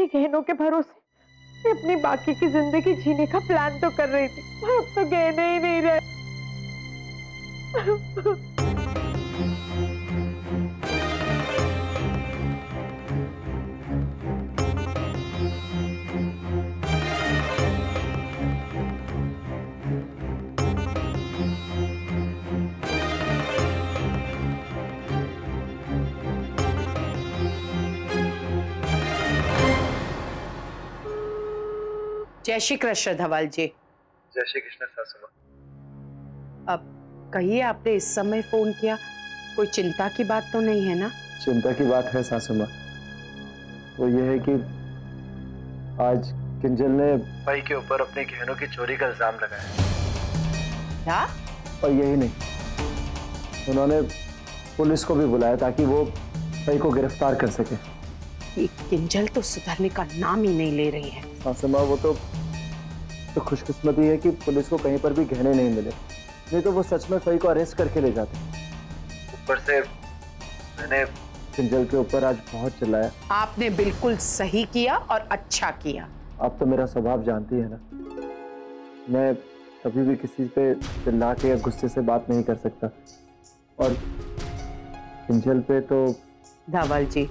मेरे गहनों के भरोसे। मैं अपनी बाकी की ज़िंदगी जीने का प्लान तो कर रही थी। अब तो गहने ही नहीं रहे। जय श्री कृष्ण धवल जी। जय श्री कृष्ण सासू अब कहिए आपने इस समय फ़ोन किया? कोई चिंता की बात तो नहीं है ना? चिंता की बात है सासू माँ वो ये है कि आज किंजल ने भाई के ऊपर अपने गहनों की चोरी का इल्ज़ाम लगाया। क्या? और यही नहीं। उन्होंने पुलिस को भी बुलाया ताकि वो भाई को गिरफ़्तार कर सके। ये किंजल तो सुधरने का नाम ही नहीं ले रही है। सासू माँ वो तो तो खुशकिस्मती है कि पुलिस को कहीं पर भी गहने नहीं मिले। नहीं तो वो सच में फई को अरेस्ट करके ले जाते। ऊपर से मैंने किंजल के ऊपर आज बहुत चिल्लाया। आपने बिल्कुल सही किया और अच्छा किया। आप तो मेरा स्वभाव जानती है ना। मैं कभी भी किसी पे चिल्ला के या गुस्से से बात नहीं कर सकता। और किंजल पे तो धवल जी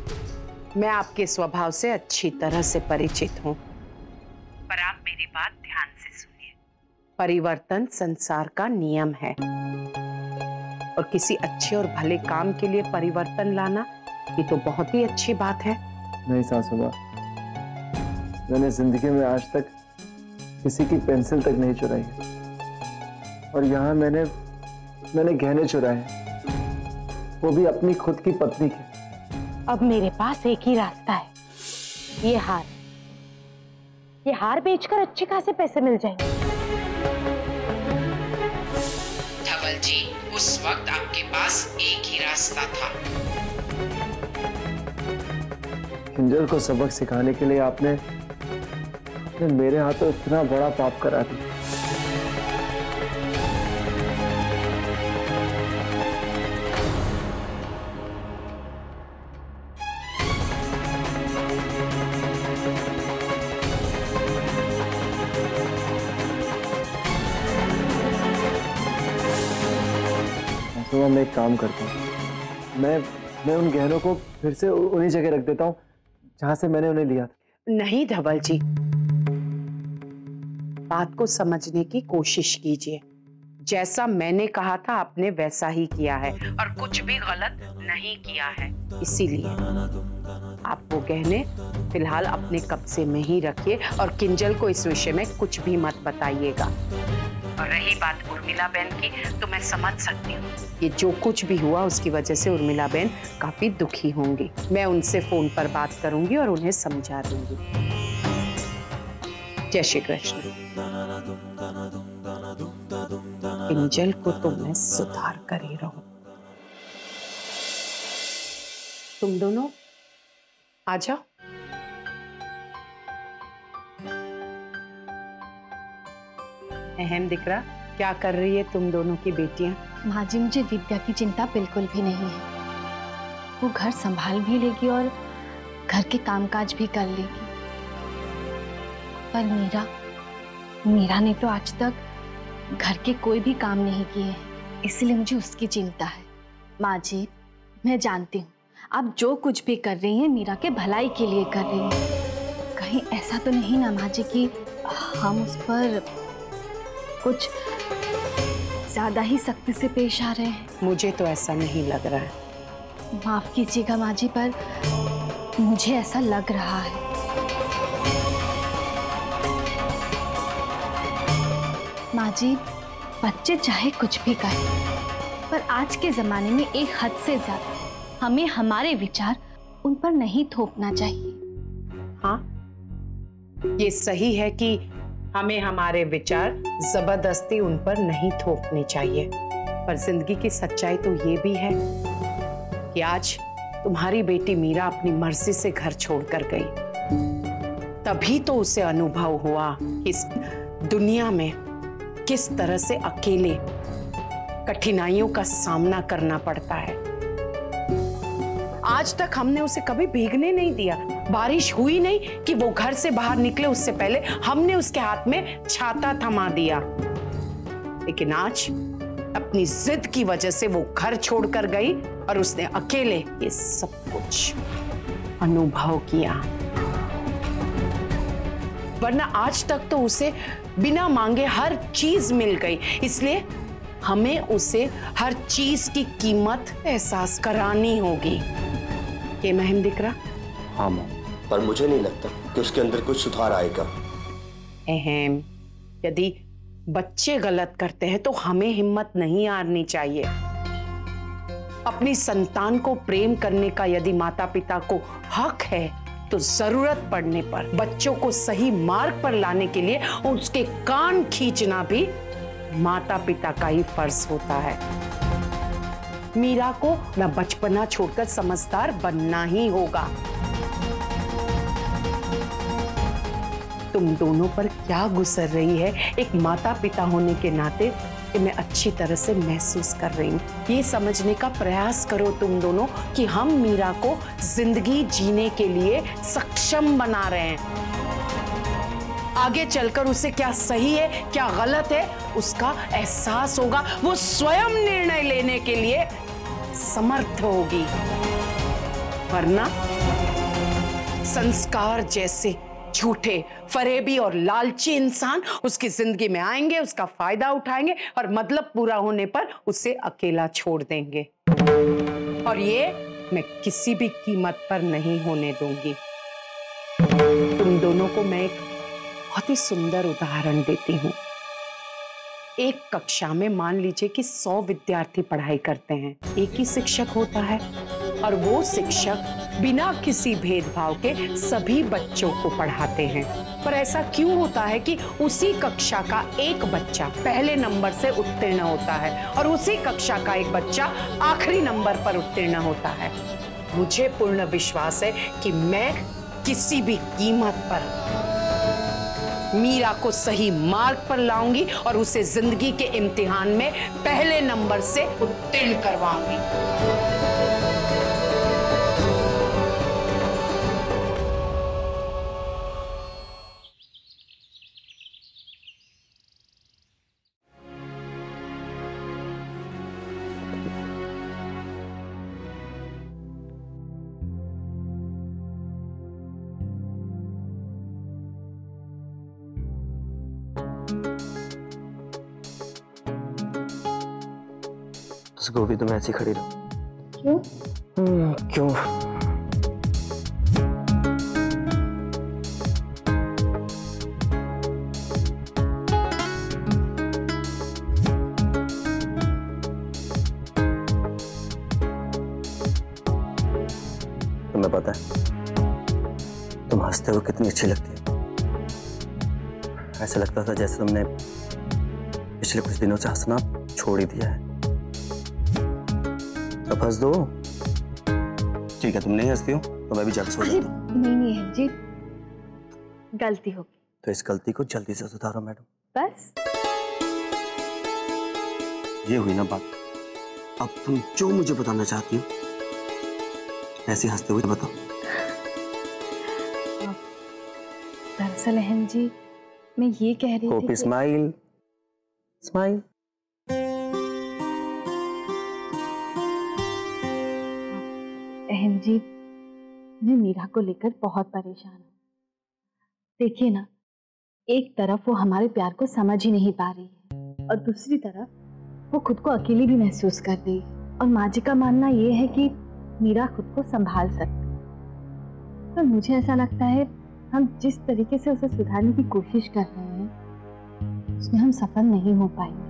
मैं आपके स्वभाव से अच्छी तरह से परिचित हूँ। पर आप मेरी बात ध्यान से सुनिए। परिवर्तन संसार का नियम है। और किसी अच्छे और भले काम के लिए परिवर्तन लाना ये तो बहुत ही अच्छी बात है। नहीं सासू माँ। मैंने ज़िंदगी में आज तक किसी की पेंसिल तक नहीं चुराई है। और यहाँ मैंने मैंने गहने चुराए हैं। वो भी अपनी खुद की पत्नी के। अब मेरे पास एक ही रास्ता है। ये हार। ये हार बेचकर अच्छे खासे पैसे मिल जाएँगे। धवल जी उस वक्त आपके पास एक ही रास्ता था। किंजल को सबक सिखाने के लिए आपने आपने मेरे हाथों तो इतना बड़ा पाप करा दिया। तो मैं एक काम करता हूँ। मैं मैं उन गहनों को फिर से उन्हीं जगह रख देता हूँ, जहाँ से मैंने उन्हें लिया था। नहीं, धवल जी। बात को समझने की कोशिश कीजिए। जैसा मैंने कहा था, आपने वैसा ही किया है, और कुछ भी गलत नहीं किया है। इसीलिए आप वो गहने फ़िलहाल अपने कब्जे में ही रखिए, और किंजल को इस विषय में कुछ भी मत बताइएगा। और रही बात उर्मिला बहन की तो मैं समझ सकती हूँ। ये जो कुछ भी हुआ, उसकी वजह से उर्मिला बहन काफ़ी दुखी होंगी। मैं उनसे फ़ोन पर बात करूँगी और उन्हें समझा दूँगी। जय श्री कृष्ण। किंजल को तो मैं सुधार कर ही रहूँ। तुम दोनों आ जाओ। अहम दिख रहा। क्या कर रही है तुम दोनों की बेटियाँ? माँ जी मुझे विद्या की चिंता बिल्कुल भी नहीं है। वो घर संभाल भी लेगी और घर के कामकाज भी कर लेगी। पर मीरा मीरा ने तो आज तक घर के कोई भी काम नहीं किए हैं। इसलिए मुझे उसकी चिंता है। माँ जी मैं जानती हूँ, आप जो कुछ भी कर रही हैं, मीरा के भलाई के लिए कर रही हैं। कहीं ऐसा तो नहीं ना माँ जी कि हम उस पर कुछ ज़्यादा ही सख्ती से पेश आ रहे हैं। मुझे तो ऐसा नहीं लग रहा है। माफ़ कीजिएगा माँ जी पर मुझे ऐसा लग रहा है। माँ जी बच्चे चाहे कुछ भी करें पर आज के जमाने में एक हद से ज़्यादा हमें हमारे विचार उन पर नहीं थोपना चाहिए। हाँ ये सही है कि हमें हमारे विचार ज़बरदस्ती उन पर नहीं थोपने चाहिए। पर ज़िंदगी की सच्चाई तो ये भी है कि आज तुम्हारी बेटी मीरा अपनी मर्ज़ी से घर छोड़कर गई। तभी तो उसे अनुभव हुआ इस दुनिया में किस तरह से अकेले कठिनाइयों का सामना करना पड़ता है। आज तक हमने उसे कभी भीगने नहीं दिया। बारिश हुई नहीं कि वो घर से बाहर निकले उससे पहले हमने उसके हाथ में छाता थमा दिया। लेकिन आज अपनी जिद की वजह से वो घर छोड़कर गई और उसने अकेले ये सब कुछ अनुभव किया। वरना आज तक तो उसे बिना मांगे हर चीज़ मिल गई। इसलिए हमें उसे हर चीज़ की कीमत एहसास करानी होगी। ये महम दिख रहा हाँ माँ। पर मुझे नहीं लगता कि उसके अंदर कुछ सुधार आएगा। अहम, यदि बच्चे गलत करते हैं तो हमें हिम्मत नहीं हारनी चाहिए। अपनी संतान को प्रेम करने का यदि माता पिता को हक है तो ज़रूरत पड़ने पर, बच्चों को सही मार्ग पर लाने के लिए उसके कान खींचना भी माता पिता का ही फ़र्ज़ होता है। मीरा को न बचपना छोड़कर समझदार बनना ही होगा। तुम दोनों पर क्या गुजर रही है? एक माता पिता होने के नाते कि मैं अच्छी तरह से महसूस कर रही हूँ। ये समझने का प्रयास करो तुम दोनों कि हम मीरा को ज़िंदगी जीने के लिए सक्षम बना रहे हैं। आगे चलकर उसे क्या सही है, क्या गलत है, उसका एहसास होगा। वो स्वयं निर्णय लेने के लिए समर्थ होगी। वरना संस्कार जैसे झूठे, फरेबी और लालची इंसान उसकी ज़िंदगी में आएँगे, उसका फ़ायदा उठाएँगे और मतलब पूरा होने पर उसे अकेला छोड़ देंगे। और ये मैं किसी भी कीमत पर नहीं होने दूँगी। तुम दोनों को मैं एक बहुत ही सुंदर उदाहरण देती हूँ। एक कक्षा में मान लीजिए कि सौ विद्यार्थी पढ़ाई करते हैं। एक ही शिक्षक होता है। और वो शिक्षक बिना किसी भेदभाव के सभी बच्चों को पढ़ाते हैं। पर ऐसा क्यों होता है कि उसी कक्षा का एक बच्चा पहले नंबर से उत्तीर्ण होता है और उसी कक्षा का एक बच्चा आखिरी नंबर पर उत्तीर्ण होता है? मुझे पूर्ण विश्वास है कि मैं किसी भी कीमत पर मीरा को सही मार्ग पर लाऊँगी और उसे ज़िंदगी के इम्तिहान में पहले नंबर से उत्तीर्ण करवाऊँगी। गोभी तुम ऐसी खड़ी रहो। क्यों? हम्म, क्यों? तुम्हें पता है तुम हँसते हो कितनी अच्छी लगती है। ऐसा लगता था जैसे तुमने पिछले कुछ दिनों से हंसना छोड़ ही दिया है। अब हंस दो। ठीक है तुम नहीं हंसती हो तो मैं भी जाकर सो जाता हूँ। नहीं नहीं है जी। गलती हो तो इस गलती को जल्दी से सुधारो मैडम। बस। ये हुई ना बात। अब तुम जो मुझे बताना चाहती हो ऐसे हँसते हुए बताओ। दरअसल अहम जी मैं ये कह रही थी स्माइल स्माइल जी, मैं मीरा को लेकर बहुत परेशान हूँ। देखिए ना, एक तरफ़ वो हमारे प्यार को समझ ही नहीं पा रही है और दूसरी तरफ़ वो खुद को अकेली भी महसूस कर रही है। और माँ जी का मानना ये है कि मीरा खुद को संभाल सकती है। तो मुझे ऐसा लगता है, हम जिस तरीके से उसे सुधारने की कोशिश कर रहे हैं, उसमें हम सफल नहीं हो पाएँगे।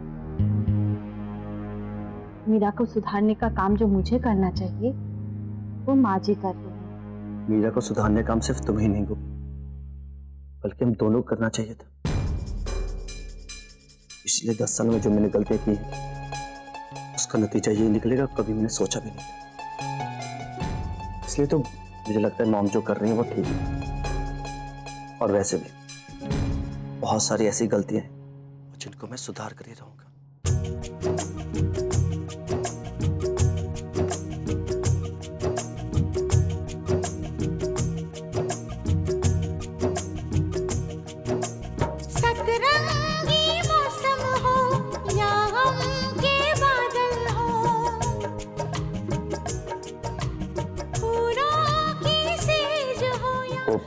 मीरा को सुधारने का काम जो मुझे करना चाहिए वो माँ जी कर रही है। मीरा को सुधारने काम सिर्फ़ तुम्हें ही नहीं गोपी बल्कि हम दोनों करना चाहिए था। पिछले दस साल में जो मैंने गलतियाँ की हैं, उसका नतीजा ये निकलेगा कभी मैंने सोचा भी नहीं। इसलिए तो मुझे लगता है मॉम जो कर रही है वो ठीक है। और वैसे भी बहुत सारी ऐसी गलतियाँ हैं जिनको मैं सुधार कर ही रहूँगा।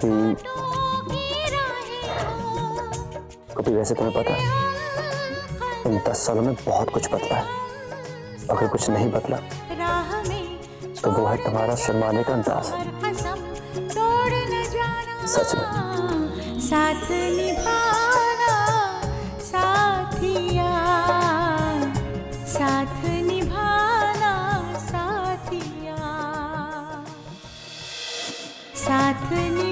कभी कभी वैसे तुम्हें पता है, इन दस सालों में बहुत कुछ बदला है। अगर कुछ नहीं बदला तो वो है तुम्हारा शर्माने का अंदाज। सच में। साथ निभाना, साथिया। साथ निभाना, साथिया। साथ निभाना।